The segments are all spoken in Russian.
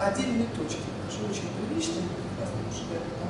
отдельные точки, даже очень прекрасно шагает концерт. Сыграем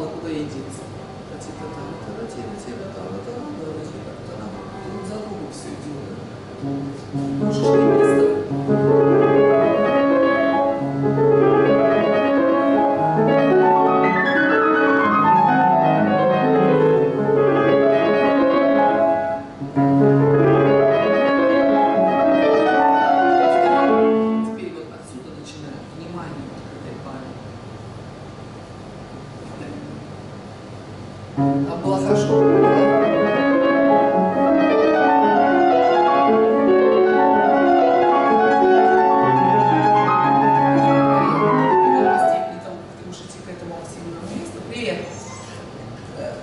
halkı da eğitim.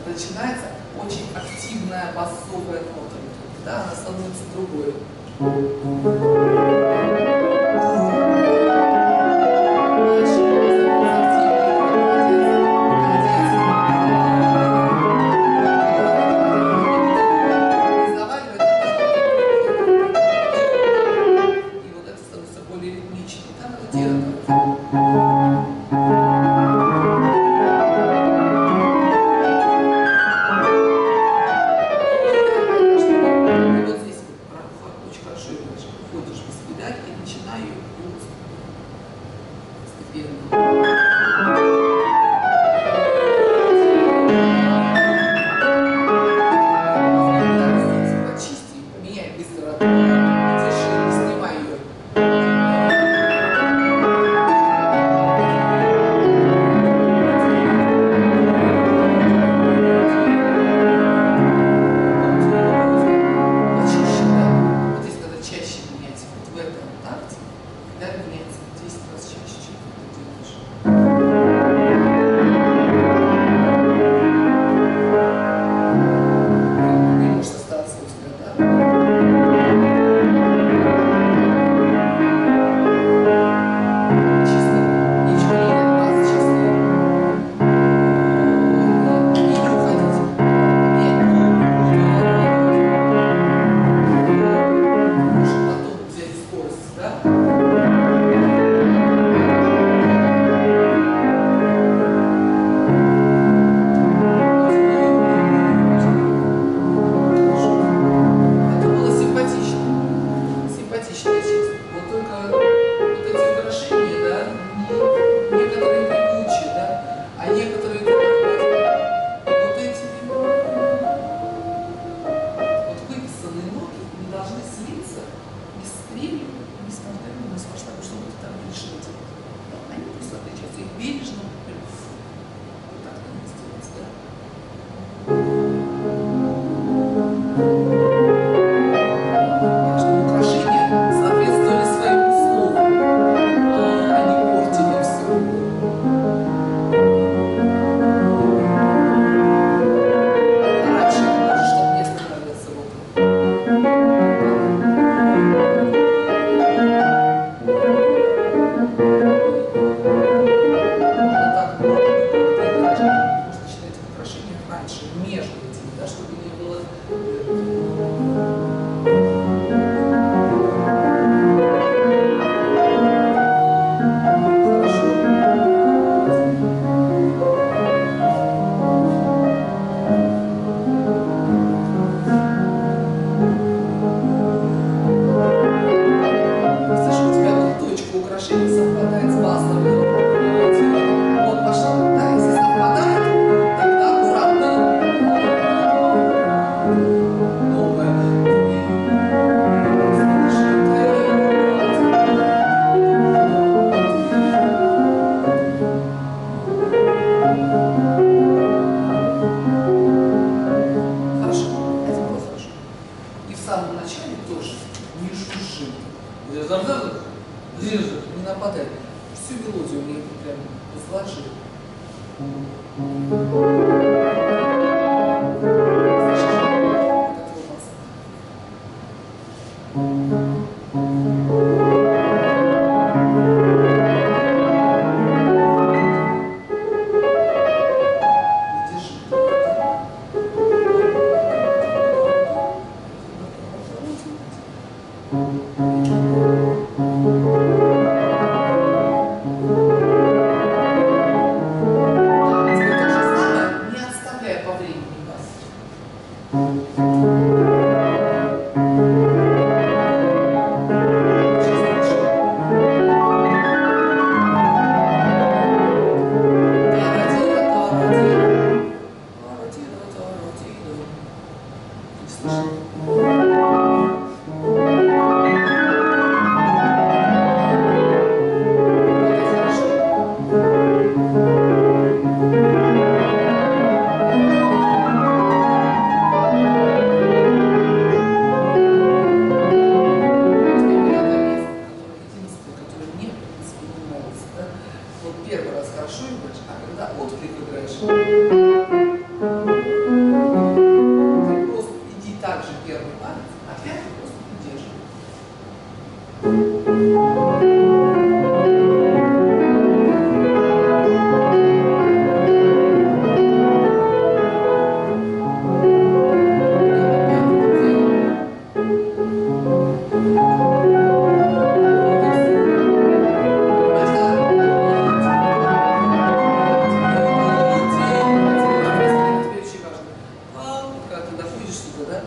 начинается очень активная басовая нота. Да, она становится другой. совпадает с маслом. başladı.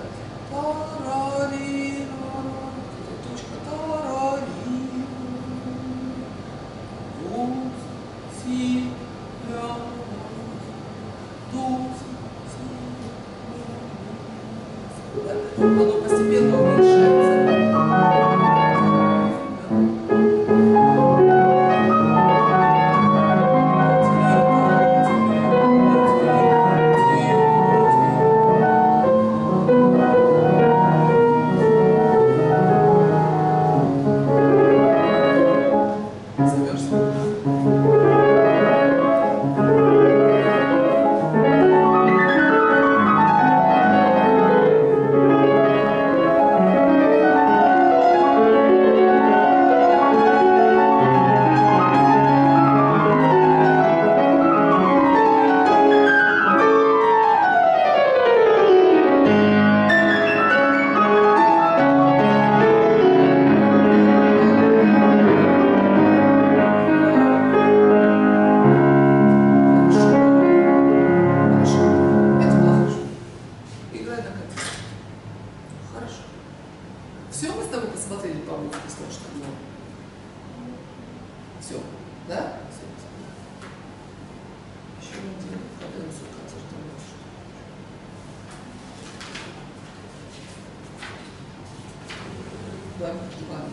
Да, Иван,